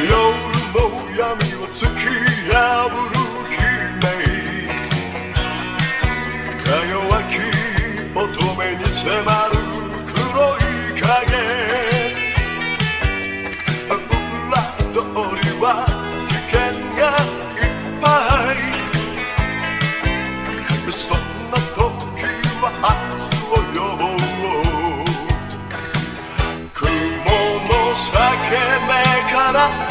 夜も闇を突き破る悲鳴か弱き乙女に迫る黒い影裏通りは危険がいっぱいそんな時は明日叫べから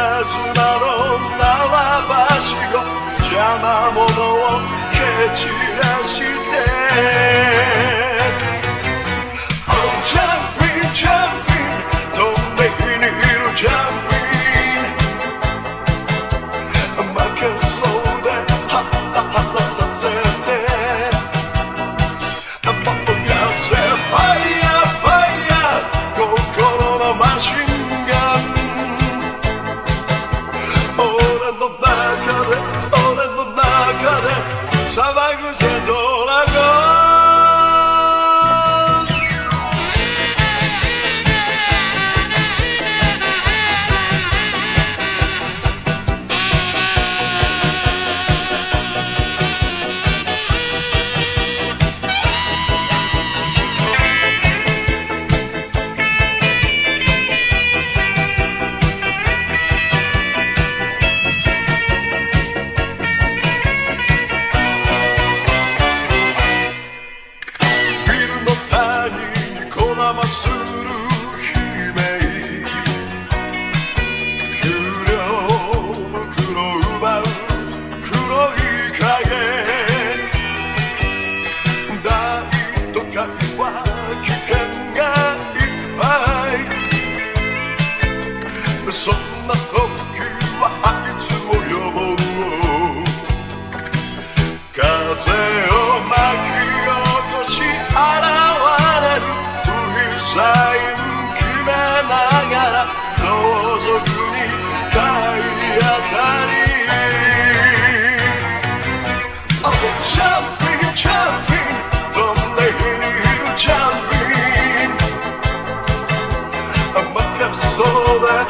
がなの縄ばしご邪魔者を蹴散らして。そんな時はあいつを呼ぼう風を巻き起こし現れる不必サ決めながら同族に体当たり So that ん日にいる甘